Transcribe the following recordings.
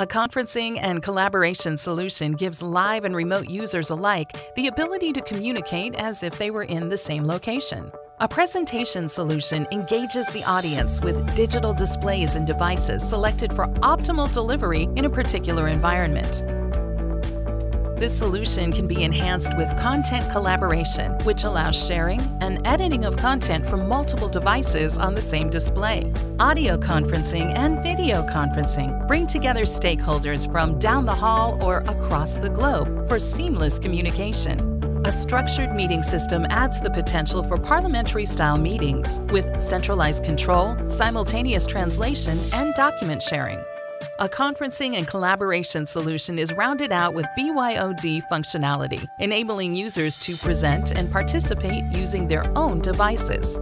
A conferencing and collaboration solution gives live and remote users alike the ability to communicate as if they were in the same location. A presentation solution engages the audience with digital displays and devices selected for optimal delivery in a particular environment. This solution can be enhanced with content collaboration, which allows sharing and editing of content from multiple devices on the same display. Audio conferencing and video conferencing bring together stakeholders from down the hall or across the globe for seamless communication. A structured meeting system adds the potential for parliamentary style meetings with centralized control, simultaneous translation, and document sharing. A conferencing and collaboration solution is rounded out with BYOD functionality, enabling users to present and participate using their own devices.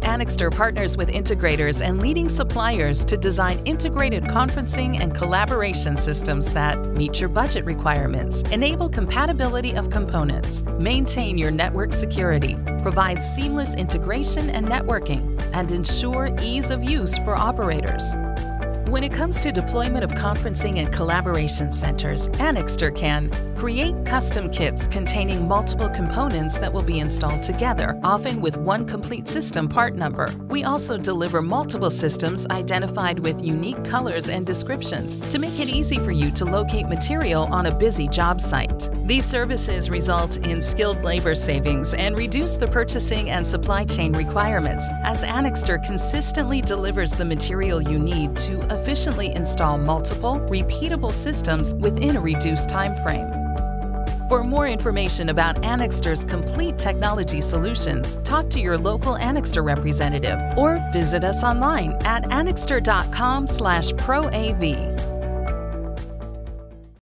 Anixter partners with integrators and leading suppliers to design integrated conferencing and collaboration systems that meet your budget requirements, enable compatibility of components, maintain your network security, provide seamless integration and networking, and ensure ease of use for operators. When it comes to deployment of conferencing and collaboration centers, Anixter can create custom kits containing multiple components that will be installed together, often with one complete system part number. We also deliver multiple systems identified with unique colors and descriptions to make it easy for you to locate material on a busy job site. These services result in skilled labor savings and reduce the purchasing and supply chain requirements as Anixter consistently delivers the material you need to efficiently install multiple, repeatable systems within a reduced time frame. For more information about Anixter's complete technology solutions, talk to your local Annixter representative or visit us online at anixter.com/proav.